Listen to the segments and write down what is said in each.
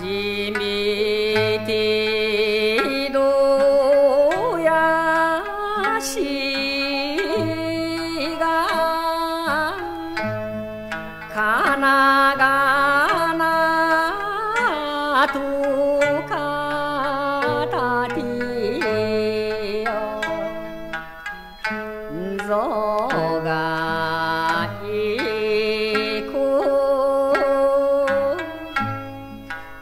じめて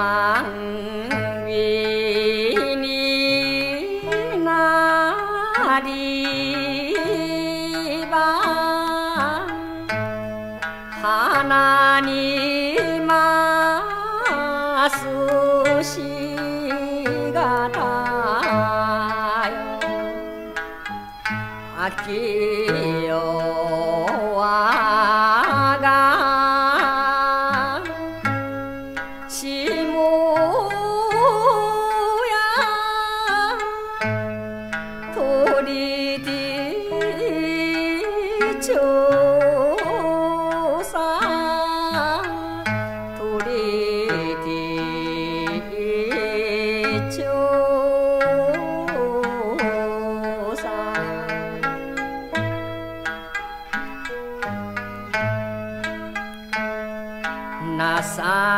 満意になりば花にますしがたよ秋よ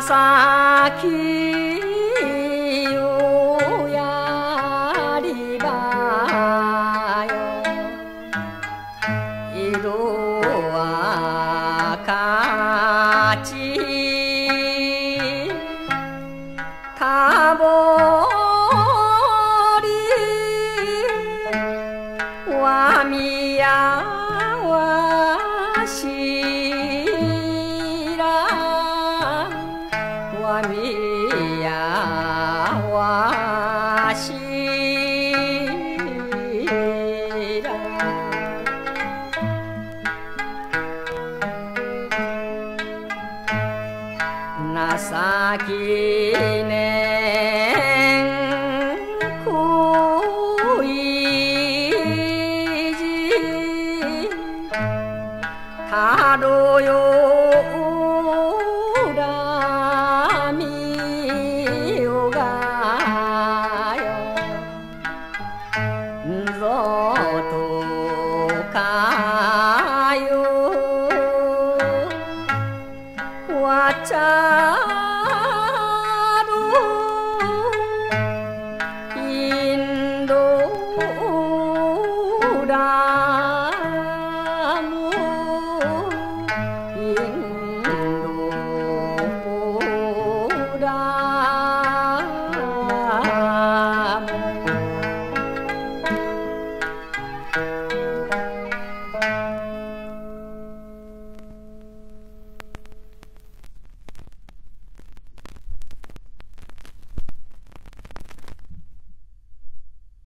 撒去哟呀哩吧哟，一路啊，嘎吉，大布里，哇咪呀。咲ねん恋人たろよ Cara, hindu, udah.